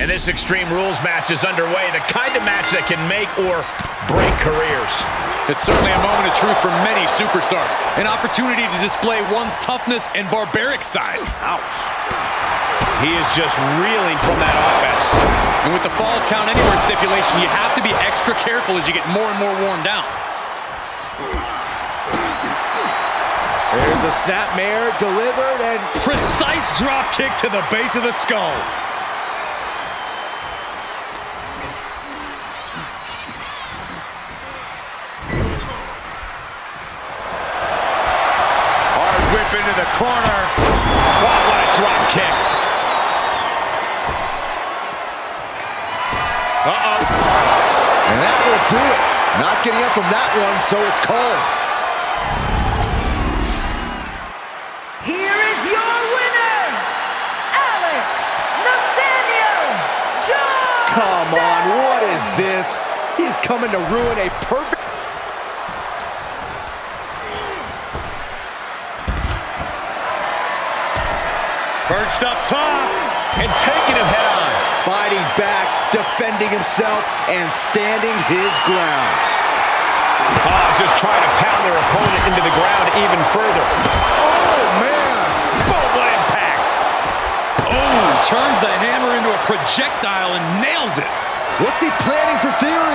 And this Extreme Rules match is underway, the kind of match that can make or break careers. It's certainly a moment of truth for many superstars. An opportunity to display one's toughness and barbaric side. Ouch. He is just reeling from that offense. And with the Falls Count Anywhere stipulation, you have to be extra careful as you get more and more worn down. There's a snapmare delivered and precise drop kick to the base of the skull. Hard whip into the corner. Wow, what a drop kick. Uh-oh. And that will do it. Not getting up from that one, so it's called. Here is your winner, Alex Nathaniel Johnston. Come on, what is this? He's coming to ruin a perfect... Perched up top and taking him head on. Fighting back, defending himself, and standing his ground. Oh, just trying to pound their opponent into the ground even further. Oh, man! Boom, what impact! Oh, turns the hammer into a projectile and nails it. What's he planning for Theory?